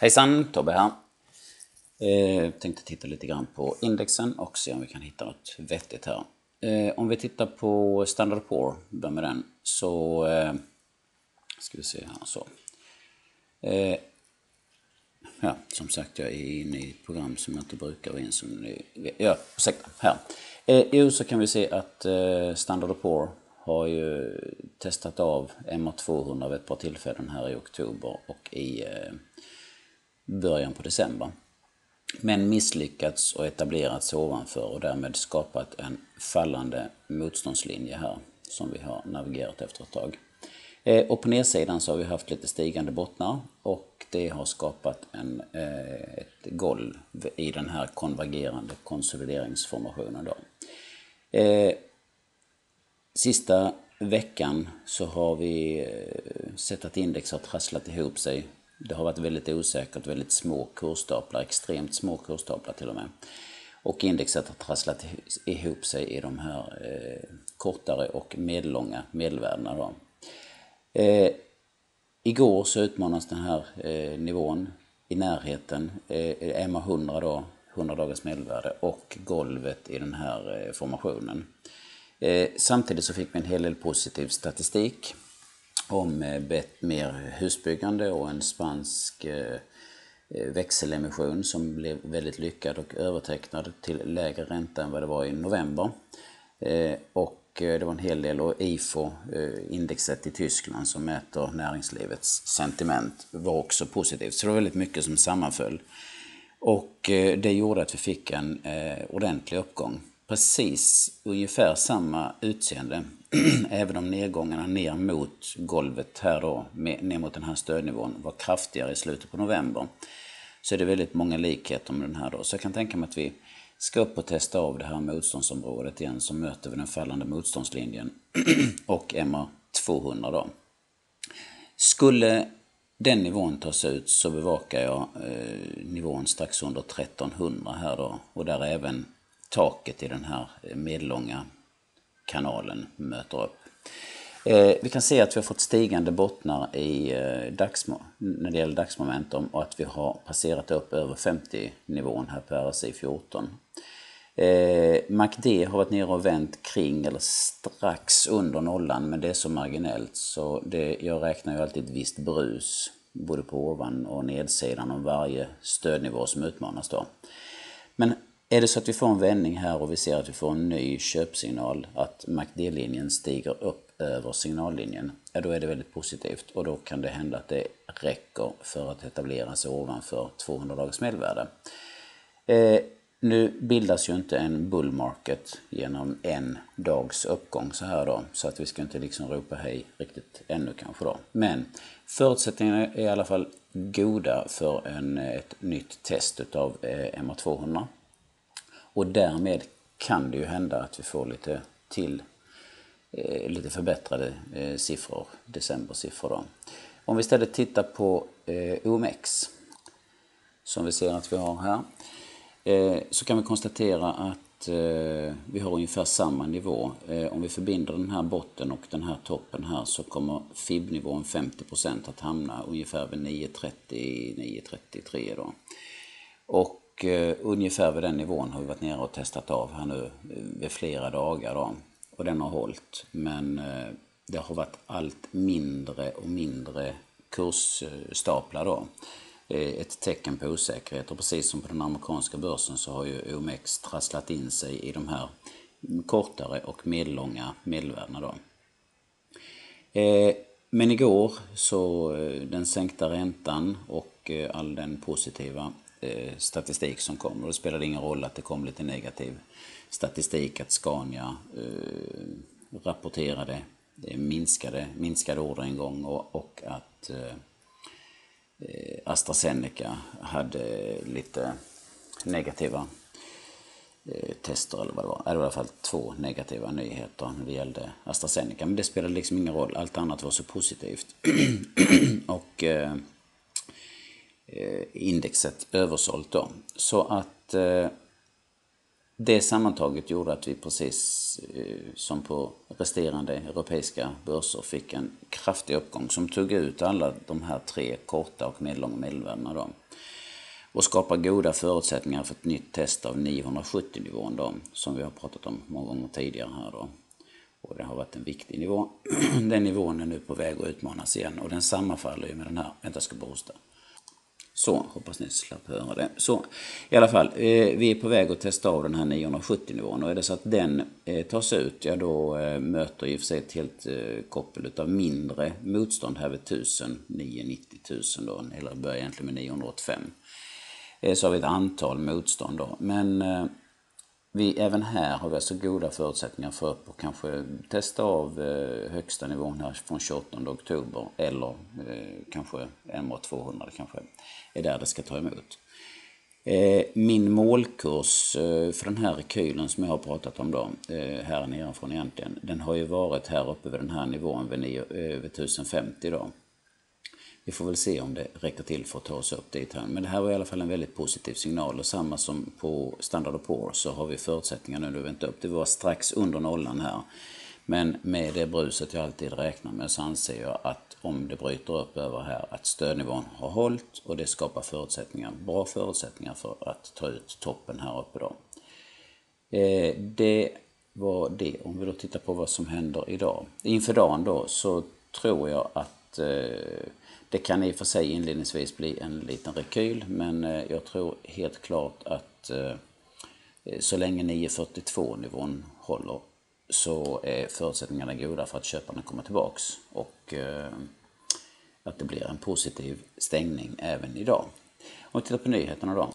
Hejsan, Tobbe här. Eh, tänkte titta lite grann på indexen och se om vi kan hitta något vettigt här. Eh, om vi tittar på Standard Poor, börjar med den, så eh, ska vi se här så. Eh, ja, som sagt, jag är inne i ett program som jag inte brukar vara in som ni Ja, ursäkta, här. Eh, jo, så kan vi se att eh, Standard Poor har ju testat av MA200 vid ett par tillfällen här i oktober och i eh, början på december. Men misslyckats och etablerat sig ovanför och därmed skapat en fallande motståndslinje här som vi har navigerat efter ett tag. Eh, och på nedsidan så har vi haft lite stigande bottnar och det har skapat en, eh, ett golv i den här konvergerande konsolideringsformationen. Då. Eh, sista veckan så har vi sett att index har trasslat ihop sig det har varit väldigt osäkert, väldigt små kursstaplar, extremt små kursstaplar till och med. Och indexet har trasslat ihop sig i de här eh, kortare och medellånga medelvärdena. Då. Eh, igår så utmanas den här eh, nivån i närheten, eh, MA100 då, 100 dagars medelvärde och golvet i den här eh, formationen. Eh, samtidigt så fick vi en hel del positiv statistik om eh, mer husbyggande och en spansk eh, eh, växelemission som blev väldigt lyckad och övertecknad till lägre ränta än vad det var i november. Eh, och det var en hel del, och IFO, indexet i Tyskland som mäter näringslivets sentiment, var också positivt. Så det var väldigt mycket som sammanföll. Och det gjorde att vi fick en ordentlig uppgång. Precis ungefär samma utseende även om nedgångarna ner mot golvet här då, ner mot den här stödnivån, var kraftigare i slutet på november. Så är det väldigt många likheter med den här då. Så jag kan tänka mig att vi ska upp och testa av det här motståndsområdet igen, så möter vi den fallande motståndslinjen och MA 200 då. Skulle den nivån tas ut så bevakar jag eh, nivån strax under 1300 här då och där även taket i den här eh, medellånga kanalen möter upp. Eh, vi kan se att vi har fått stigande bottnar i eh, dagsmo när det gäller dagsmomentum och att vi har passerat upp över 50-nivån här på RSI 14. Eh, MACD har varit nere och vänt kring eller strax under nollan men det är så marginellt så det, jag räknar ju alltid ett visst brus både på ovan och nedsidan om varje stödnivå som utmanas då. Men är det så att vi får en vändning här och vi ser att vi får en ny köpsignal, att MACD-linjen stiger upp över signallinjen, ja då är det väldigt positivt och då kan det hända att det räcker för att etablera sig ovanför 200 dagars medelvärde. Eh, nu bildas ju inte en bull market genom en dags uppgång så här då, så att vi ska inte liksom ropa hej riktigt ännu kanske då. Men förutsättningarna är i alla fall goda för en, ett nytt test utav eh, MA200. Och därmed kan det ju hända att vi får lite till eh, lite förbättrade eh, siffror, decembersiffror då. Om vi istället tittar på eh, OMX som vi ser att vi har här eh, så kan vi konstatera att eh, vi har ungefär samma nivå. Eh, om vi förbinder den här botten och den här toppen här så kommer FIB-nivån 50% att hamna ungefär vid 9.30-9.33 då. Och eh, ungefär vid den nivån har vi varit nere och testat av här nu i vid flera dagar. Då. Och den har hållit. Men eh, det har varit allt mindre och mindre kursstaplar då. Eh, ett tecken på osäkerhet och precis som på den amerikanska börsen så har ju OMX trasslat in sig i de här kortare och medellånga medelvärdena då. Eh, men igår så eh, den sänkta räntan och eh, all den positiva Eh, statistik som kom. Och det spelade ingen roll att det kom lite negativ statistik, att Scania eh, rapporterade eh, minskade, minskade orderingång och, och att eh, eh, AstraZeneca hade lite negativa eh, tester eller vad det var. Äh, det var i alla fall två negativa nyheter när det gällde AstraZeneca. Men det spelade liksom ingen roll, allt annat var så positivt. och Eh, indexet översålt då. Så att eh, det sammantaget gjorde att vi precis eh, som på resterande europeiska börser fick en kraftig uppgång som tog ut alla de här tre korta och medellånga medelvärdena då. Och skapar goda förutsättningar för ett nytt test av 970-nivån då, som vi har pratat om många gånger tidigare här då. Och det har varit en viktig nivå. Den nivån är nu på väg att utmanas igen och den sammanfaller ju med den här, vänta jag ska boosta. Så, hoppas ni slapp höra det. Så, i alla fall, eh, vi är på väg att testa av den här 970-nivån och är det så att den eh, tas ut, ja då eh, möter i och för sig ett helt eh, koppel av mindre motstånd här vid 1000, 990 000 då, eller börjar egentligen med 985. Eh, så har vi ett antal motstånd då, men eh, vi, även här har vi alltså goda förutsättningar för att kanske testa av eh, högsta nivån här från 28 oktober eller eh, kanske MA 200 kanske är där det ska ta emot. Eh, min målkurs eh, för den här rekylen som jag har pratat om då, eh, här nerifrån egentligen, den har ju varit här uppe vid den här nivån vid, 9, eh, vid 1050 då. Vi får väl se om det räcker till för att ta oss upp dit här. Men det här var i alla fall en väldigt positiv signal och samma som på Standard Poor så har vi förutsättningar nu, nu vänta upp. Det var strax under nollan här. Men med det bruset jag alltid räknar med så anser jag att om det bryter upp över här att stödnivån har hållit och det skapar förutsättningar, bra förutsättningar för att ta ut toppen här uppe då. Eh, det var det. Om vi då tittar på vad som händer idag. Inför dagen då så tror jag att eh, det kan i och för sig inledningsvis bli en liten rekyl men eh, jag tror helt klart att eh, så länge 942 nivån håller så är förutsättningarna goda för att köparna kommer tillbaks och eh, att det blir en positiv stängning även idag. Om vi tittar på nyheterna då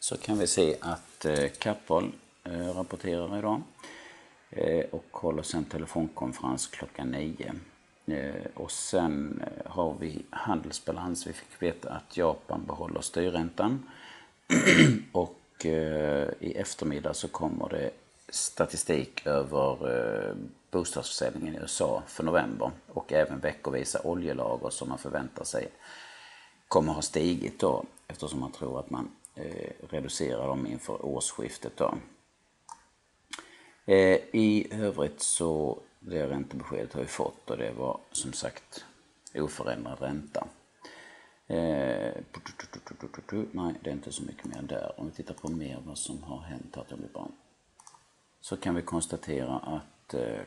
så kan vi se att Kappahl rapporterar idag och håller sen telefonkonferens klockan 9. Eh, och sen eh, har vi handelsbalans. Vi fick veta att Japan behåller styrräntan. och eh, i eftermiddag så kommer det statistik över bostadsförsäljningen i USA för november och även veckovisa oljelager som man förväntar sig kommer ha stigit då eftersom man tror att man reducerar dem inför årsskiftet då. I övrigt så det räntebeskedet har vi fått och det var som sagt oförändrad ränta. Eh, nej, det är inte så mycket mer där. Om vi tittar på mer vad som har hänt här, till blir bra. Så kan vi konstatera att eh,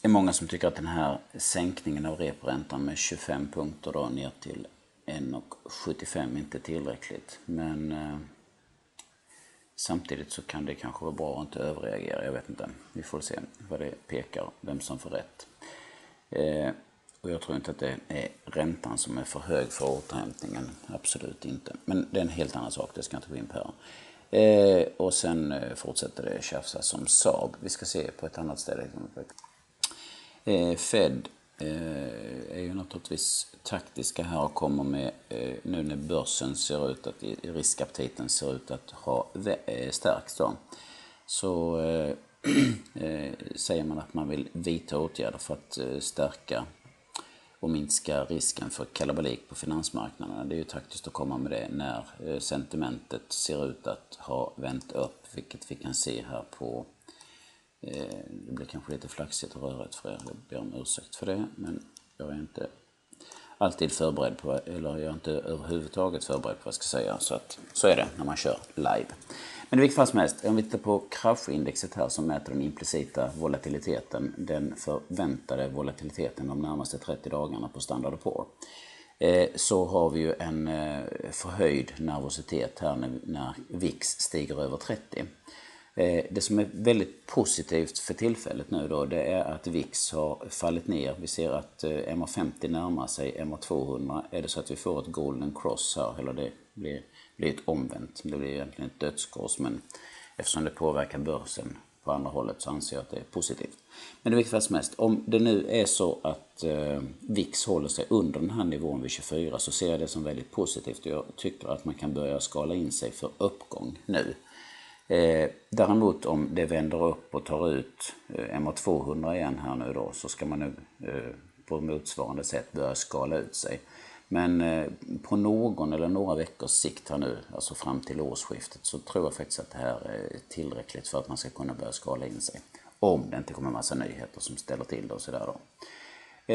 det är många som tycker att den här sänkningen av reporäntan med 25 punkter då ner till 1,75 inte är tillräckligt. Men eh, Samtidigt så kan det kanske vara bra att inte överreagera, jag vet inte. Vi får se vad det pekar, vem som får rätt. Eh, och jag tror inte att det är räntan som är för hög för återhämtningen, absolut inte. Men det är en helt annan sak, det ska jag inte gå in på här. Eh, och sen eh, fortsätter det tjafsas som Saab. Vi ska se på ett annat ställe. Eh, Fed Eh, är ju naturligtvis taktiska här och kommer med, eh, nu när börsen ser ut att, riskaptiten ser ut att ha eh, stärkts då, så säger man att man vill vidta åtgärder för att stärka och minska risken för kalabalik på finansmarknaderna. Det är ju taktiskt att komma med det när sentimentet ser ut att ha vänt upp, vilket vi kan se här på Eh, det blir kanske lite flaxigt och rörigt för er, jag ber om ursäkt för det. Men jag är inte alltid förberedd på, eller jag är inte överhuvudtaget förberedd på vad jag ska säga. Så, att, så är det när man kör live. Men i vilket fall som helst, om vi tittar på kraschindexet här som mäter den implicita volatiliteten, den förväntade volatiliteten de närmaste 30 dagarna på Standard Poor. Eh, så har vi ju en eh, förhöjd nervositet här när VIX stiger över 30. Eh, det som är väldigt positivt för tillfället nu då, det är att VIX har fallit ner. Vi ser att eh, MA50 närmar sig MA200. Är det så att vi får ett golden cross här, eller det blir, blir ett omvänt, det blir egentligen ett dödskors, men eftersom det påverkar börsen på andra hållet så anser jag att det är positivt. Men det vilket som helst, om det nu är så att eh, VIX håller sig under den här nivån vid 24 så ser jag det som väldigt positivt och jag tycker att man kan börja skala in sig för uppgång nu. Eh, däremot om det vänder upp och tar ut eh, MA200 igen här nu då så ska man nu eh, på motsvarande sätt börja skala ut sig. Men eh, på någon eller några veckors sikt här nu, alltså fram till årsskiftet, så tror jag faktiskt att det här eh, är tillräckligt för att man ska kunna börja skala in sig. Om det inte kommer massa nyheter som ställer till det och sådär då.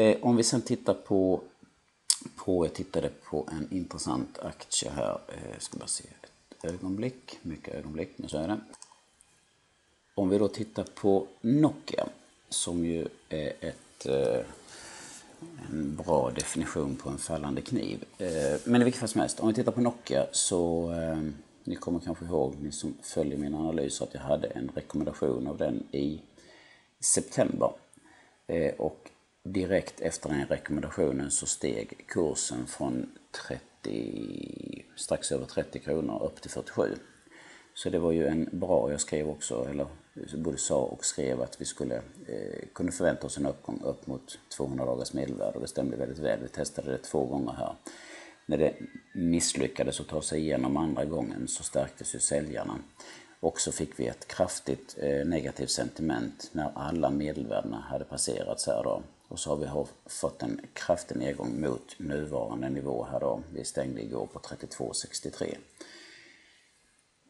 Eh, om vi sen tittar på, på, jag tittade på en intressant aktie här, eh, ska bara se ögonblick, mycket ögonblick, men så är det. Om vi då tittar på Nokia, som ju är ett eh, en bra definition på en fallande kniv. Eh, men i vilket fall som helst, om vi tittar på Nokia så eh, ni kommer kanske ihåg, ni som följer min analys, att jag hade en rekommendation av den i september. Eh, och direkt efter den rekommendationen så steg kursen från 30, strax över 30 kronor upp till 47. Så det var ju en bra, jag skrev också, eller både sa och skrev att vi skulle eh, kunde förvänta oss en uppgång upp mot 200 dagars medelvärde och det stämde väldigt väl. Vi testade det två gånger här. När det misslyckades att ta sig igenom andra gången så stärktes ju säljarna. Och så fick vi ett kraftigt eh, negativt sentiment när alla medelvärdena hade passerats här då. Och så har vi fått en kraftig nedgång mot nuvarande nivå här då. Vi stängde igår på 32,63.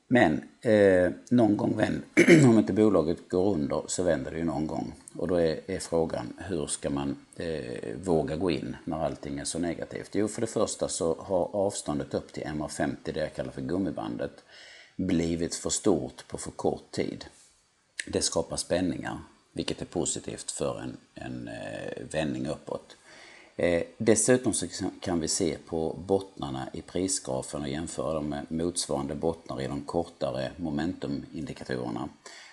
Men eh, någon gång vänder, om inte bolaget går under så vänder det ju någon gång. Och då är, är frågan hur ska man eh, våga gå in när allting är så negativt? Jo, för det första så har avståndet upp till MA50, det jag kallar för gummibandet, blivit för stort på för kort tid. Det skapar spänningar, vilket är positivt för en, en eh, vändning uppåt. Eh, dessutom så kan vi se på bottnarna i prisgrafen och jämföra dem med motsvarande bottnar i de kortare momentumindikatorerna.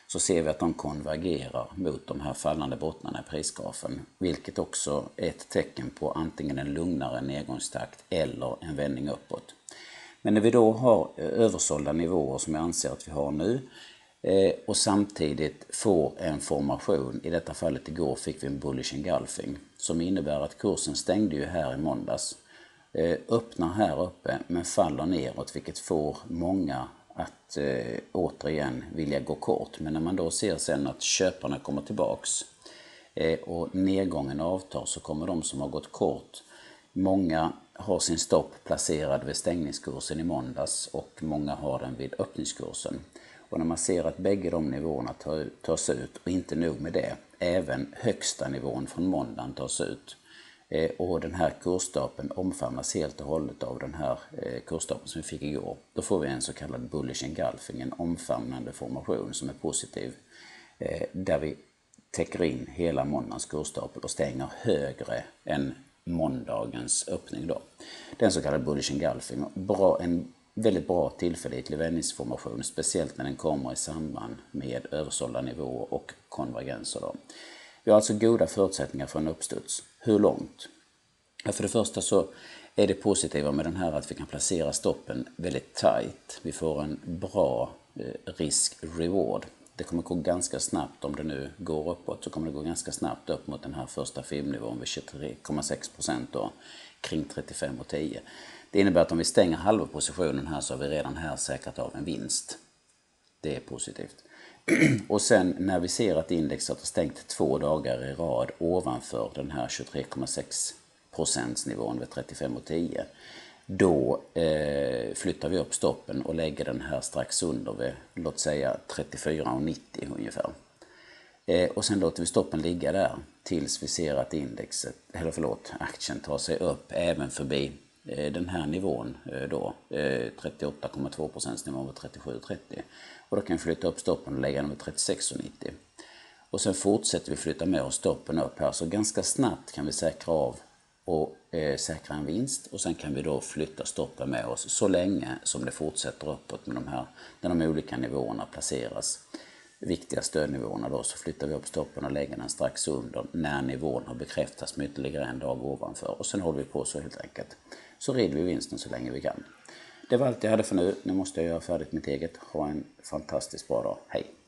Så ser vi att de konvergerar mot de här fallande bottnarna i prisgrafen. Vilket också är ett tecken på antingen en lugnare nedgångstakt eller en vändning uppåt. Men när vi då har eh, översålda nivåer som jag anser att vi har nu Eh, och samtidigt får en formation, i detta fallet igår fick vi en bullish engulfing, som innebär att kursen stängde ju här i måndags, eh, öppnar här uppe men faller neråt vilket får många att eh, återigen vilja gå kort. Men när man då ser sen att köparna kommer tillbaks eh, och nedgången avtar så kommer de som har gått kort, många har sin stopp placerad vid stängningskursen i måndags och många har den vid öppningskursen. Och när man ser att bägge de nivåerna tas ut, och inte nog med det, även högsta nivån från måndagen tas ut. Eh, och den här kursstapeln omfamnas helt och hållet av den här eh, kursstapeln som vi fick igår. Då får vi en så kallad bullish engulfing, en omfamnande formation som är positiv. Eh, där vi täcker in hela måndagens kursstapel och stänger högre än måndagens öppning. Då. Det är en så kallad bullish engulfing. Bra, en väldigt bra tillförlitlig vändningsformation, speciellt när den kommer i samband med översålda nivåer och konvergenser. Då. Vi har alltså goda förutsättningar för en uppstuds. Hur långt? För det första så är det positiva med den här att vi kan placera stoppen väldigt tight. Vi får en bra eh, risk-reward. Det kommer gå ganska snabbt, om det nu går uppåt, så kommer det gå ganska snabbt upp mot den här första filmnivån vid 23,6% då, kring 35,10. Det innebär att om vi stänger halva positionen här så har vi redan här säkrat av en vinst. Det är positivt. Och sen när vi ser att indexet har stängt två dagar i rad ovanför den här 23,6 procentsnivån vid 35,10 då eh, flyttar vi upp stoppen och lägger den här strax under vid, låt säga 34,90 ungefär. Eh, och sen låter vi stoppen ligga där tills vi ser att indexet, eller förlåt, aktien tar sig upp även förbi Eh, den här nivån eh, då, eh, 38,2% nivån var 37,30. Och då kan vi flytta upp stoppen och lägga den vid 36,90. Och sen fortsätter vi flytta med oss stoppen upp här, så ganska snabbt kan vi säkra av och eh, säkra en vinst och sen kan vi då flytta stoppen med oss så länge som det fortsätter uppåt med de här, när de olika nivåerna placeras. Viktiga stödnivåerna då så flyttar vi upp stoppen och lägger den strax under när nivån har bekräftats med ytterligare en dag ovanför och sen håller vi på så helt enkelt så rider vi vinsten så länge vi kan. Det var allt jag hade för nu. Nu måste jag göra färdigt mitt eget. Ha en fantastiskt bra dag. Hej!